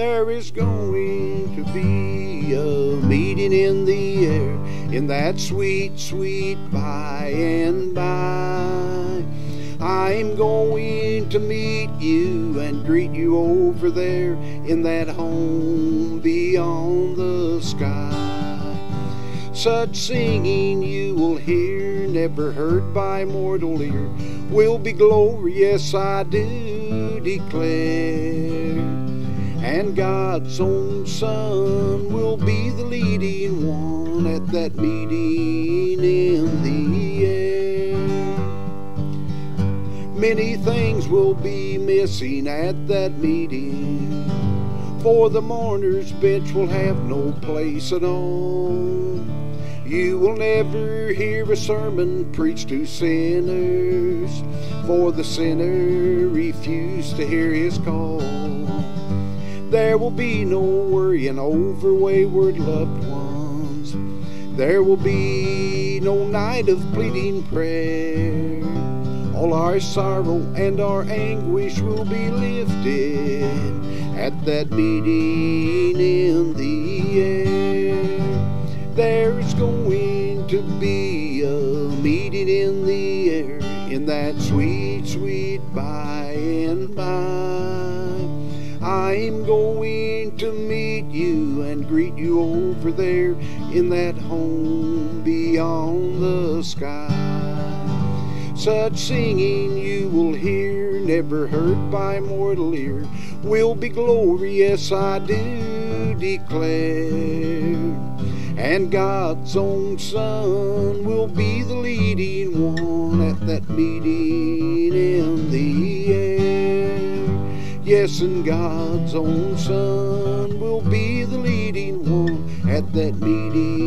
there is going to be a meeting in the air in that sweet, sweet by and by. I'm going to meet you and greet you over there in that home beyond the sky. Such singing you will hear, never heard by mortal ear, will be glorious, I do declare. And God's own Son will be the leading one at that meeting in the air. Many things will be missing at that meeting, for the mourner's bench will have no place at all. You will never hear a sermon preached to sinners, for the sinner refused to hear his call. There will be no worrying over wayward loved ones. There will be no night of pleading prayer. All our sorrow and our anguish will be lifted at that meeting in the air. There's going to be a meeting in the air in that sweet, sweet by and by. You over there in that home beyond the sky. Such singing you will hear, never heard by mortal ear, will be glorious, I do declare. And God's own Son will be the leading one at that meeting in the air. Yes, and God's own Son at that meeting in